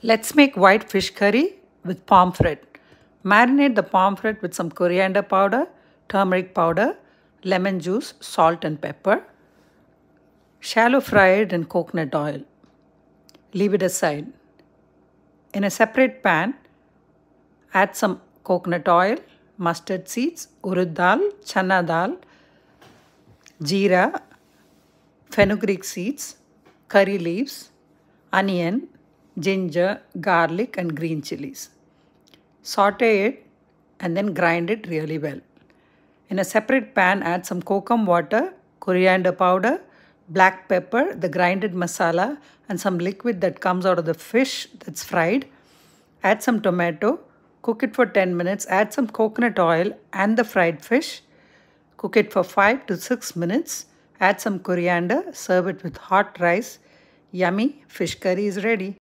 Let's make white fish curry with palm pomfret. Marinate the palm pomfret with some coriander powder, turmeric powder, lemon juice, salt and pepper. Shallow fry it in coconut oil. Leave it aside. In a separate pan, add some coconut oil, mustard seeds, urud dal, chana dal, jeera, fenugreek seeds, curry leaves, onion, ginger, garlic and green chilies. Saute it and then grind it really well. In a separate pan, add some kokum water, coriander powder, black pepper, the grinded masala and some liquid that comes out of the fish that's fried. Add some tomato, cook it for 10 minutes, add some coconut oil and the fried fish. Cook it for 5 to 6 minutes. Add some coriander, serve it with hot rice. Yummy fish curry is ready.